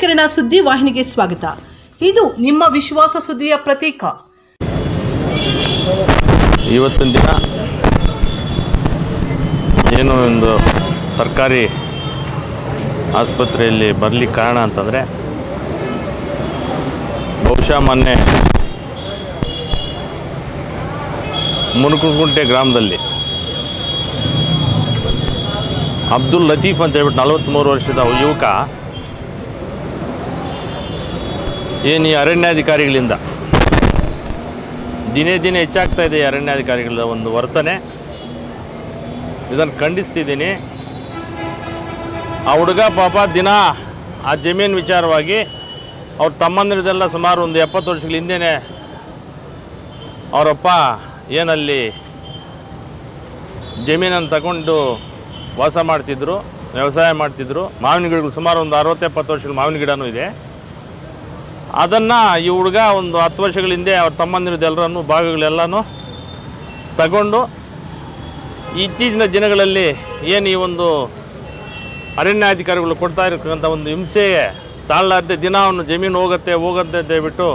ಕಿರಣ ಸುದ್ದಿ ವಾಹಿನಿಗೆ ಸ್ವಾಗತ. ಇದು ನಿಮ್ಮ ವಿಶ್ವಾಸ ಸುದ್ದಿಯ ಪ್ರತೀಕ. ಇವತ್ತಿನ ದಿನ ಏನು ಒಂದು ಸರ್ಕಾರಿ ಆಸ್ಪತ್ರೆಯಲ್ಲಿ ಬರಲಿಕ್ಕೆ ಕಾರಣ ಅಂತಂದರೆ ಬಹುಶಃ ಮೊನ್ನೆ ಮುನುಕುಂಟೆ ಗ್ರಾಮದಲ್ಲಿ ಅಬ್ದುಲ್ ಲತೀಫ್ ಅಂತ ಹೇಳ್ಬಿಟ್ಟು ನಲವತ್ತ್ಮೂರು ವರ್ಷದ ಯುವಕ ಏನು ಈ ಅರಣ್ಯಾಧಿಕಾರಿಗಳಿಂದ? ದಿನೇ ದಿನೇ ಹೆಚ್ಚಾಗ್ತಾ ಇದೆ ಅರಣ್ಯಾಧಿಕಾರಿಗಳ ಒಂದು ವರ್ತನೆ. ಇದನ್ನು ಖಂಡಿಸ್ತಿದ್ದೀನಿ. ಆ ಹುಡುಗ ಪಾಪ ದಿನ ಆ ಜಮೀನು ವಿಚಾರವಾಗಿ ಅವ್ರ ತಮ್ಮಂದಿರದೆಲ್ಲ ಸುಮಾರು ಒಂದು ಎಪ್ಪತ್ತು ವರ್ಷಗಳ ಹಿಂದೆಯೇ ಅವರಪ್ಪ ಏನಲ್ಲಿ ಜಮೀನನ್ನು ತಗೊಂಡು ವಾಸ ಮಾಡ್ತಿದ್ರು, ವ್ಯವಸಾಯ ಮಾಡ್ತಿದ್ರು. ಮಾವಿನ ಗಿಡಗಳು ಸುಮಾರು ಒಂದು ಅರವತ್ತು ಎಪ್ಪತ್ತು ವರ್ಷಗಳ ಮಾವಿನ ಗಿಡನೂ ಇದೆ. ಅದನ್ನು ಈ ಹುಡುಗ ಒಂದು ಹತ್ತು ವರ್ಷಗಳ ಹಿಂದೆ ಅವ್ರ ತಮ್ಮಂದಿರದೆಲ್ಲರನ್ನು ಭಾಗಗಳೆಲ್ಲನೂ ತಗೊಂಡು ಇತ್ತೀಚಿನ ದಿನಗಳಲ್ಲಿ ಏನು ಈ ಒಂದು ಅರಣ್ಯಾಧಿಕಾರಿಗಳು ಕೊಡ್ತಾ ಇರತಕ್ಕಂಥ ಒಂದು ಹಿಂಸೆಯೇ ತಾಳಲಾರದೆ ದಿನ ಜಮೀನು ಹೋಗುತ್ತೆ ಹೋಗುತ್ತೆ ಅಂತ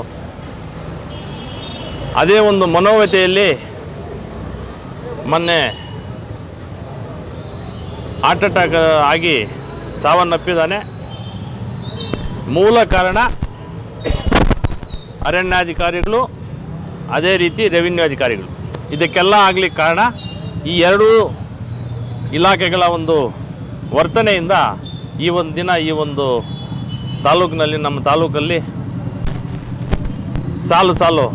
ಅದೇ ಒಂದು ಮನೋವ್ಯತೆಯಲ್ಲಿ ಮೊನ್ನೆ ಹಾರ್ಟ್ ಅಟ್ಯಾಕ್ ಆಗಿ ಸಾವನ್ನಪ್ಪಿದ್ದಾನೆ. ಮೂಲ ಕಾರಣ ಅರಣ್ಯಾಧಿಕಾರಿಗಳು, ಅದೇ ರೀತಿ ರೆವಿನ್ಯೂ ಅಧಿಕಾರಿಗಳು. ಇದಕ್ಕೆಲ್ಲ ಆಗಲಿಕ್ಕೆ ಕಾರಣ ಈ ಎರಡೂ ಇಲಾಖೆಗಳ ಒಂದು ವರ್ತನೆಯಿಂದ ಈ ಒಂದು ದಿನ ಈ ಒಂದು ತಾಲೂಕಿನಲ್ಲಿ, ನಮ್ಮ ತಾಲೂಕಲ್ಲಿ ಸಾಲು ಸಾಲು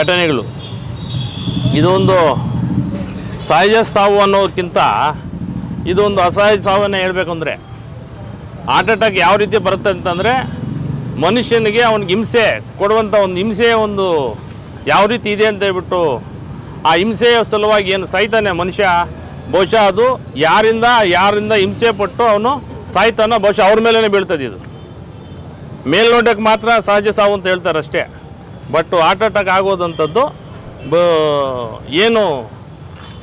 ಘಟನೆಗಳು. ಇದೊಂದು ಸಹಜ ಸಾವು ಅನ್ನೋದಕ್ಕಿಂತ ಇದೊಂದು ಅಸಹಜ ಸಾವನ್ನೇ ಹೇಳಬೇಕಂದ್ರೆ ಹಾರ್ಟ್ ಅಟ್ಯಾಕ್ ಯಾವ ರೀತಿ ಬರುತ್ತೆ ಅಂತಂದರೆ ಮನುಷ್ಯನಿಗೆ ಅವನಿಗೆ ಹಿಂಸೆ ಕೊಡುವಂಥ ಒಂದು ಹಿಂಸೆಯ ಒಂದು ಯಾವ ರೀತಿ ಇದೆ ಅಂತ ಹೇಳ್ಬಿಟ್ಟು ಆ ಹಿಂಸೆಯ ಸಲುವಾಗಿ ಏನು ಸಾಯ್ತಾನೆ ಮನುಷ್ಯ? ಬಹುಶಃ ಅದು ಯಾರಿಂದ ಯಾರಿಂದ ಹಿಂಸೆ ಪಟ್ಟು ಅವನು ಸಾಯ್ತಾನೋ ಬಹುಶಃ ಅವ್ರ ಮೇಲೇ ಬೀಳ್ತದೆ ಇದು. ಮೇಲ್ನೋಟಕ್ಕೆ ಮಾತ್ರ ಸಹಜ ಸಾವು ಅಂತ ಹೇಳ್ತಾರೆ ಅಷ್ಟೇ. ಬಟ್ ಹಾರ್ಟ್ ಅಟ್ಯಾಕ್ ಆಗೋದಂಥದ್ದು, ಬ, ಏನು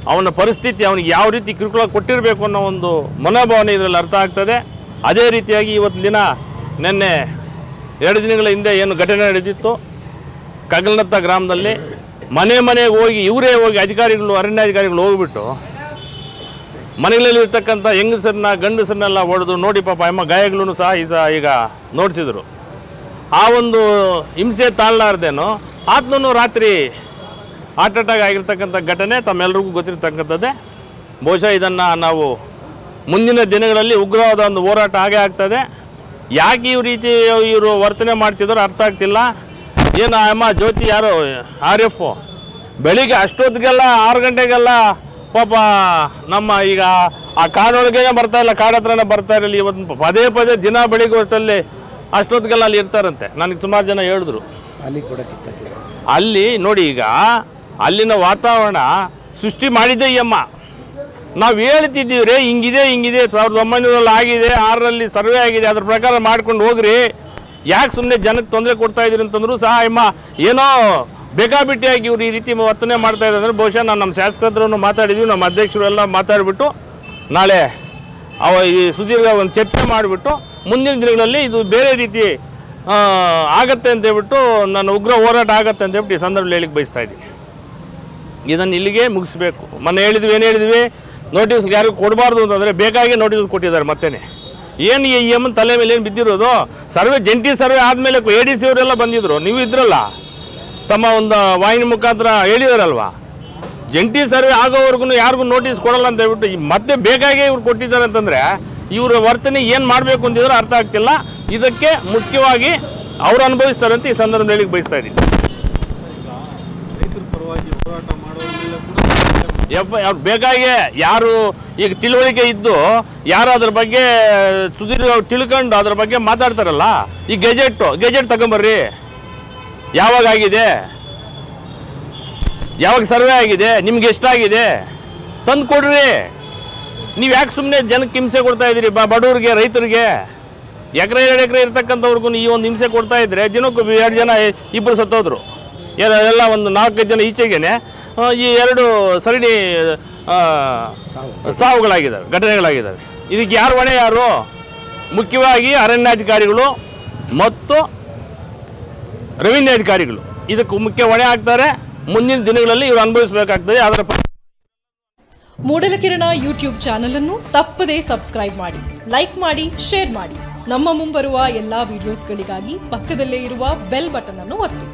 ಅವನ ಪರಿಸ್ಥಿತಿ ಅವನಿಗೆ ಯಾವ ರೀತಿ ಕಿರುಕುಳ ಕೊಟ್ಟಿರಬೇಕು ಅನ್ನೋ ಒಂದು ಮನೋಭಾವನೆ ಇದರಲ್ಲಿ ಅರ್ಥ ಆಗ್ತದೆ. ಅದೇ ರೀತಿಯಾಗಿ ಇವತ್ತಿನ ದಿನ ನಿನ್ನೆ ಎರಡು ದಿನಗಳ ಹಿಂದೆ ಏನು ಘಟನೆ ನಡೆದಿತ್ತು. ಕಗಲ್ನತ್ತ ಗ್ರಾಮದಲ್ಲಿ ಮನೆ ಮನೆಗೆ ಹೋಗಿ ಇವರೇ ಹೋಗಿ ಅಧಿಕಾರಿಗಳು, ಅರಣ್ಯಾಧಿಕಾರಿಗಳು ಹೋಗ್ಬಿಟ್ಟು ಮನೆಗಳಲ್ಲಿ ಇರ್ತಕ್ಕಂಥ ಹೆಂಗಸರನ್ನ, ಗಂಡಸರನ್ನೆಲ್ಲ ಹೊಡೆದು ನೋಡಿ ಪಾಪ ಎಮ್ಮ ಗಾಯಗಳನ್ನು ಸಹ ಈಗ ಈಗ ನೋಡಿಸಿದ್ರು. ಆ ಒಂದು ಹಿಂಸೆ ತಾಳಲಾರ್ದೇನೋ ಆತ್ಮನೂ ರಾತ್ರಿ ಹಾರ್ಟ್ ಅಟ್ಯಾಕ್ ಆಗಿರ್ತಕ್ಕಂಥ ಘಟನೆ ತಮ್ಮೆಲ್ಲರಿಗೂ ಗೊತ್ತಿರ್ತಕ್ಕಂಥದ್ದೇ. ಬಹುಶಃ ಇದನ್ನು ನಾವು ಮುಂದಿನ ದಿನಗಳಲ್ಲಿ ಉಗ್ರವಾದ ಒಂದು ಹೋರಾಟ ಆಗೇ ಆಗ್ತದೆ. ಯಾಕೆ ಈ ರೀತಿ ಇವರು ವರ್ತನೆ ಮಾಡ್ತಿದ್ರು ಅರ್ಥ ಆಗ್ತಿಲ್ಲ. ಏನು ಅಮ್ಮ ಜ್ಯೋತಿ ಯಾರು? ಆರ್ ಎಫ್ ಬೆಳಿಗ್ಗೆ ಅಷ್ಟೊತ್ತಿಗೆಲ್ಲ ಆರು ಗಂಟೆಗೆಲ್ಲ ಪಾಪ ನಮ್ಮ ಈಗ ಆ ಕಾಡೊಳಗೆ ಬರ್ತಾ ಇಲ್ಲ ಕಾಡ ಹತ್ರನೇ ಬರ್ತಾ ಇರಲಿಲ್ಲ. ಇವತ್ತು ಪದೇ ಪದೇ ದಿನ ಬೆಳಿಗ್ಗೆ ಹೊತ್ತಲ್ಲಿ ಅಷ್ಟೊತ್ತಿಗೆಲ್ಲ ಅಲ್ಲಿ ಇರ್ತಾರಂತೆ. ನನಗೆ ಸುಮಾರು ಜನ ಹೇಳಿದ್ರು. ಅಲ್ಲಿ ಕೂಡ ಅಲ್ಲಿ ನೋಡಿ ಈಗ ಅಲ್ಲಿನ ವಾತಾವರಣ ಸೃಷ್ಟಿ ಮಾಡಿದ್ದೆ ಈ ಅಮ್ಮ. ನಾವು ಹೇಳ್ತಿದ್ದೀವಿ ರೀ ಹಿಂಗಿದೆ ಹಿಂಗಿದೆ, ಸಾವಿರದ ಒಂಬೈನೂರಲ್ಲಿ ಆಗಿದೆ, ಆರರಲ್ಲಿ ಸರ್ವೆ ಆಗಿದೆ, ಅದ್ರ ಪ್ರಕಾರ ಮಾಡ್ಕೊಂಡು ಹೋಗ್ರಿ. ಯಾಕೆ ಸುಮ್ಮನೆ ಜನಕ್ಕೆ ತೊಂದರೆ ಕೊಡ್ತಾ ಇದ್ದೀರಿ ಅಂತಂದ್ರು ಸಹ, ಅಮ್ಮ, ಏನೋ ಬೇಕಾಬಿಟ್ಟಿಯಾಗಿ ಇವ್ರು ಈ ರೀತಿ ವರ್ತನೆ ಮಾಡ್ತಾ ಇದ್ದಾರೆ ಅಂದರೆ ಬಹುಶಃ ನಾನು ನಮ್ಮ ಶಾಸಕರನ್ನು ಮಾತಾಡಿದ್ವಿ ನಮ್ಮ ಅಧ್ಯಕ್ಷರು ಎಲ್ಲ ಮಾತಾಡಿಬಿಟ್ಟು ನಾಳೆ ಅವ ಈ ಸುದೀರ್ಘ ಒಂದು ಚರ್ಚೆ ಮಾಡಿಬಿಟ್ಟು ಮುಂದಿನ ದಿನಗಳಲ್ಲಿ ಇದು ಬೇರೆ ರೀತಿ ಆಗತ್ತೆ ಅಂತ ಹೇಳ್ಬಿಟ್ಟು ನನ್ನ ಉಗ್ರ ಹೋರಾಟ ಆಗತ್ತೆ ಅಂತ ಹೇಳ್ಬಿಟ್ಟು ಈ ಸಂದರ್ಭದಲ್ಲಿ ಹೇಳಿಕ್ಕೆ ಬಯಸ್ತಾ ಇದ್ದೀನಿ. ಇದನ್ನು ಇಲ್ಲಿಗೆ ಮುಗಿಸ್ಬೇಕು. ಮೊನ್ನೆ ಹೇಳಿದ್ವಿ, ಏನು ಹೇಳಿದ್ವಿ? ನೋಟಿಸ್ ಯಾರಿಗೂ ಕೊಡಬಾರ್ದು ಅಂತಂದರೆ ಬೇಕಾಗಿ ನೋಟಿಸ್ ಕೊಟ್ಟಿದ್ದಾರೆ ಮತ್ತೇನೆ. ಏನು ಈ ಎಂ ತಲೆ ಮೇಲೆ ಏನು ಬಿದ್ದಿರೋದು? ಸರ್ವೆ ಜಂಟಿ ಸರ್ವೆ ಆದಮೇಲೆ ಎ ಡಿ ಸಿ ಅವರೆಲ್ಲ ಬಂದಿದ್ದರು ನೀವು ಇದ್ರಲ್ಲ. ತಮ್ಮ ಒಂದು ವಾಹಿನಿ ಮುಖಾಂತರ ಹೇಳಿದಾರಲ್ವಾ? ಜಂಟಿ ಸರ್ವೆ ಆಗೋವರೆಗೂ ಯಾರಿಗೂ ನೋಟಿಸ್ ಕೊಡಲ್ಲ ಅಂತ ಹೇಳ್ಬಿಟ್ಟು ಮತ್ತೆ ಬೇಕಾಗಿ ಇವ್ರು ಕೊಟ್ಟಿದ್ದಾರೆ ಅಂತಂದರೆ ಇವರ ವರ್ತನೆ ಏನು ಮಾಡಬೇಕು ಅಂತಿದ್ರೆ ಅರ್ಥ ಆಗ್ತಿಲ್ಲ. ಇದಕ್ಕೆ ಮುಖ್ಯವಾಗಿ ಅವ್ರು ಅನುಭವಿಸ್ತಾರೆ ಅಂತ ಈ ಸಂದರ್ಭದಲ್ಲಿ ಬಯಸ್ತಾ ಇದ್ದೀನಿ ರೈತರ ಪರವಾಗಿ ಹೋರಾಟ ಮಾಡೋರ ಮೇಲೆ ಕೂಡ ಎಫ್ ಅವ್ರು ಬೇಕಾಗಿ ಯಾರು ಈಗ ತಿಳುವಳಿಕೆ ಇದ್ದು ಯಾರು ಅದ್ರ ಬಗ್ಗೆ ಸುದೀರ್ಘ ತಿಳ್ಕೊಂಡು ಅದ್ರ ಬಗ್ಗೆ ಮಾತಾಡ್ತಾರಲ್ಲ, ಈ ಗೆಜೆಟ್ಟು, ಗೆಜೆಟ್ ತಗೊಂಬರ್ರಿ. ಯಾವಾಗ ಆಗಿದೆ? ಯಾವಾಗ ಸರ್ವೆ ಆಗಿದೆ? ನಿಮ್ಗೆ ಎಷ್ಟಾಗಿದೆ ತಂದು ಕೊಡ್ರಿ. ನೀವು ಯಾಕೆ ಸುಮ್ಮನೆ ಜನಕ್ಕೆ ಹಿಂಸೆ ಕೊಡ್ತಾ ಇದ್ದೀರಿ? ಬ ಬಡವ್ರಿಗೆ, ರೈತರಿಗೆ. ಎಕರೆ, ಎರಡು ಎಕರೆ ಇರ್ತಕ್ಕಂಥವ್ರಿಗೂ ಈ ಒಂದು ಹಿಂಸೆ ಕೊಡ್ತಾ ಇದ್ರೆ ದಿನಕ್ಕೂ ಎರಡು ಜನ ಇಬ್ಬರು ಸತ್ತೋದ್ರು. ಎಲ್ಲ- ಒಂದು ನಾಲ್ಕೈದು ಜನ ಈಚೆಗೇನೆ. ಈ ಎರಡು ಸರಣಿ ಸಾವುಗಳಾಗಿದ್ದಾವೆ ಘಟನೆಗಳಾಗಿದ್ದಾವೆ. ಇದಕ್ಕೆ ಯಾರು ಹೊಣೆ ಯಾರು ಮುಖ್ಯವಾಗಿ ಅರಣ್ಯಾಧಿಕಾರಿಗಳು ಮತ್ತು ರೆವಿನ್ಯೂ ಅಧಿಕಾರಿಗಳು. ಇದಕ್ಕೆ ಮುಖ್ಯ ಹೊಣೆ ಆಗ್ತಾರೆ. ಮುಂದಿನ ದಿನಗಳಲ್ಲಿ ಇವರು ಅನುಭವಿಸಬೇಕಾಗ್ತದೆ. ಅದರ ಮೂಡಲಕಿರಣ ಯೂಟ್ಯೂಬ್ ಚಾನೆಲ್ ಅನ್ನು ತಪ್ಪದೇ ಸಬ್ಸ್ಕ್ರೈಬ್ ಮಾಡಿ ಲೈಕ್ ಮಾಡಿ ಶೇರ್ ಮಾಡಿ. ನಮ್ಮ ಮುಂಬರುವ ಎಲ್ಲಾ ವಿಡಿಯೋಸ್ಗಳಿಗಾಗಿ ಪಕ್ಕದಲ್ಲೇ ಇರುವ ಬೆಲ್ ಬಟನ್ ಅನ್ನು ಒತ್ತಿ.